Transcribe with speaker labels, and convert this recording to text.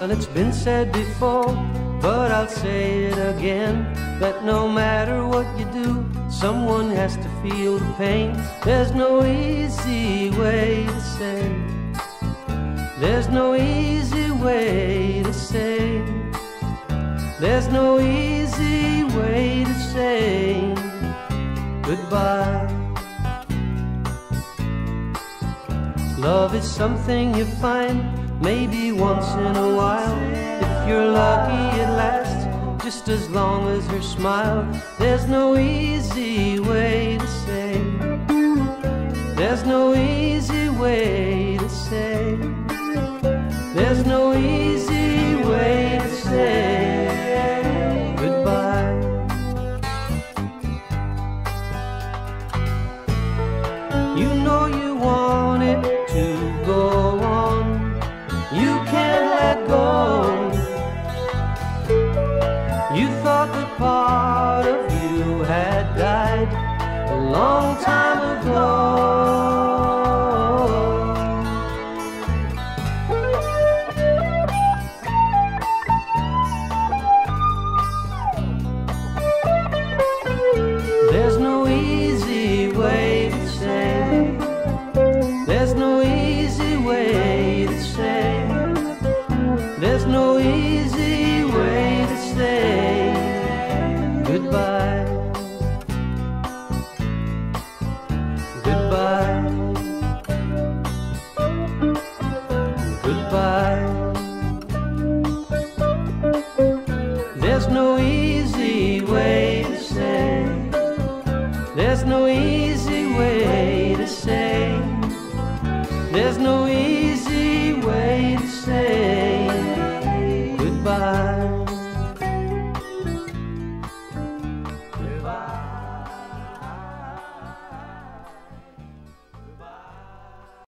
Speaker 1: And it's been said before, but I'll say it again that no matter what you do, someone has to feel the pain. There's no easy way to say. There's no easy way to say. There's no easy way to say goodbye. Love is something you find maybe once in a while. If you're lucky, it lasts just as long as her smile. There's no easy way to say. There's no easy way to say. There's no easy way to say goodbye. You know you want it to long time ago. There's no easy way to say. There's no easy way to say. There's no easy no easy way to say. There's no easy